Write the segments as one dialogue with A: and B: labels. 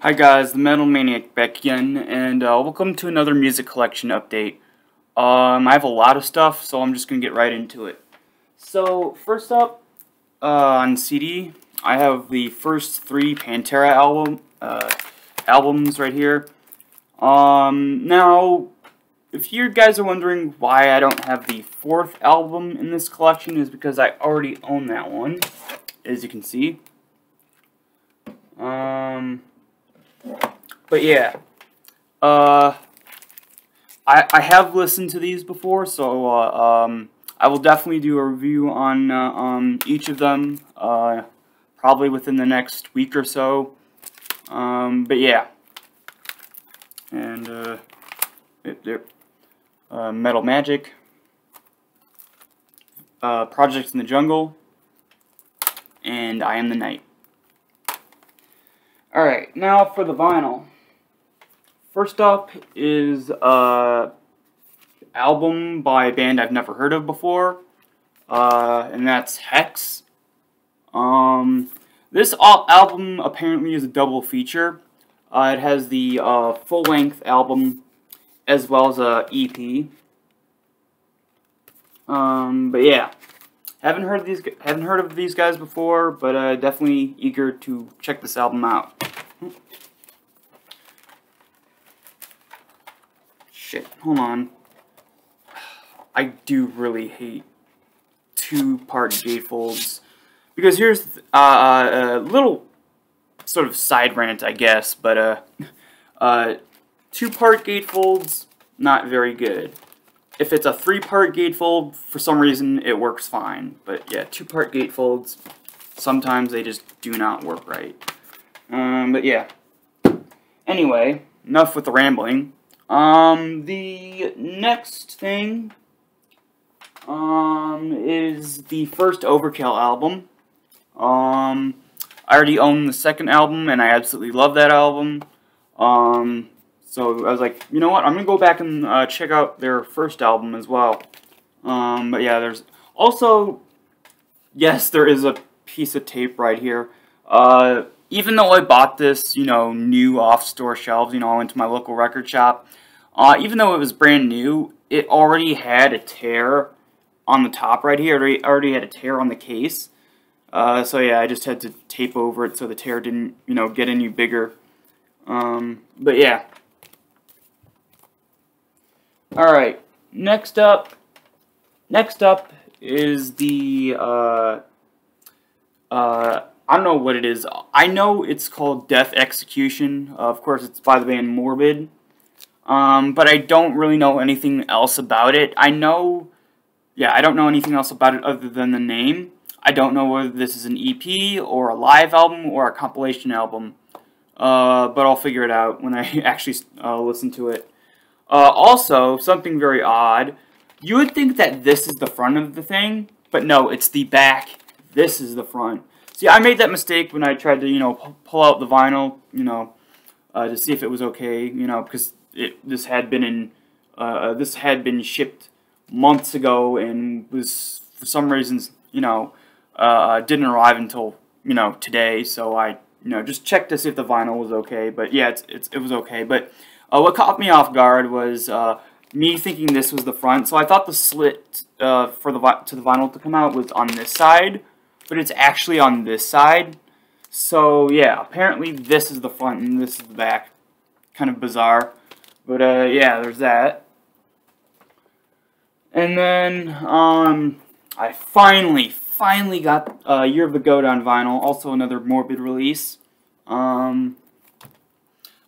A: Hi guys, the Metal Maniac back again, and uh, welcome to another music collection update. Um, I have a lot of stuff, so I'm just going to get right into it. So, first up, uh, on CD, I have the first three Pantera album, uh, albums right here. Um, now, if you guys are wondering why I don't have the fourth album in this collection, is because I already own that one, as you can see. Um, but yeah, uh, I I have listened to these before, so uh, um, I will definitely do a review on uh, um each of them, uh, probably within the next week or so. Um, but yeah, and uh, there, uh, Metal Magic, uh, Projects in the Jungle, and I Am the Night. Alright, now for the vinyl. First up is a album by a band I've never heard of before, uh, and that's Hex. Um, this album apparently is a double feature. Uh, it has the uh, full-length album as well as a EP. Um, but yeah, haven't heard of these haven't heard of these guys before, but uh, definitely eager to check this album out. Shit, hold on. I do really hate two-part gatefolds because here's uh, uh, a little sort of side rant, I guess, but uh, uh, two-part gatefolds not very good. If it's a three-part gatefold, for some reason it works fine, but yeah, two-part gatefolds sometimes they just do not work right. Um, but yeah. Anyway, enough with the rambling. Um, the next thing, um, is the first Overkill album. Um, I already own the second album, and I absolutely love that album. Um, so I was like, you know what, I'm going to go back and uh, check out their first album as well. Um, but yeah, there's also, yes, there is a piece of tape right here. Uh, even though I bought this, you know, new off-store shelves, you know, I went to my local record shop, uh, even though it was brand new, it already had a tear on the top right here. It already, had a tear on the case. Uh, so yeah, I just had to tape over it so the tear didn't, you know, get any bigger. Um, but yeah. Alright, next up, next up is the, uh, uh, I don't know what it is. I know it's called Death Execution. Uh, of course, it's by the band Morbid. Um, but I don't really know anything else about it. I know, yeah, I don't know anything else about it other than the name. I don't know whether this is an EP or a live album or a compilation album. Uh, but I'll figure it out when I actually uh, listen to it. Uh, also, something very odd. You would think that this is the front of the thing, but no, it's the back. This is the front. See, I made that mistake when I tried to, you know, pull out the vinyl, you know, uh, to see if it was okay, you know, because it, this had been in, uh, uh, this had been shipped months ago and was, for some reasons, you know, uh, uh, didn't arrive until, you know, today, so I, you know, just checked to see if the vinyl was okay, but yeah, it's, it's it was okay, but uh, what caught me off guard was, me thinking this was the front, so I thought the slit for the to the vinyl to come out was on this side, but it's actually on this side. So yeah, apparently this is the front and this is the back. Kind of bizarre. But uh, yeah, there's that. And then um, I finally, finally got uh, Year of the Goat on vinyl. Also another Morbid release. Um,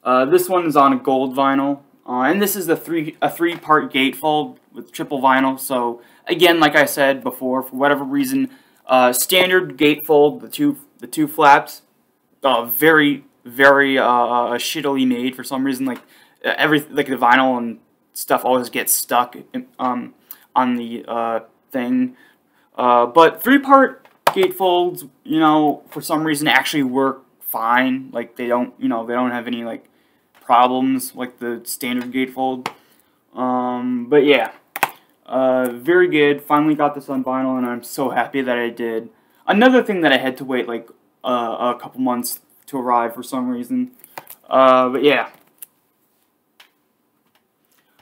A: uh, this one is on a gold vinyl. Uh, and this is a three a three part gatefold with triple vinyl. So again, like I said before, for whatever reason, uh, standard gatefold, the two the two flaps, uh, very very uh, uh shittily made for some reason. Like uh, every like the vinyl and stuff always gets stuck um, on the uh, thing. Uh, but three part gatefolds, you know, for some reason actually work fine. Like they don't, you know, they don't have any like problems like the standard gatefold. Um, but yeah, uh, very good. Finally got this on vinyl, and I'm so happy that I did. Another thing that I had to wait like uh, a couple months to arrive for some reason. Uh, but yeah.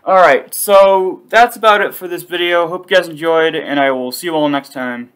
A: Alright, so that's about it for this video. Hope you guys enjoyed, and I will see you all next time.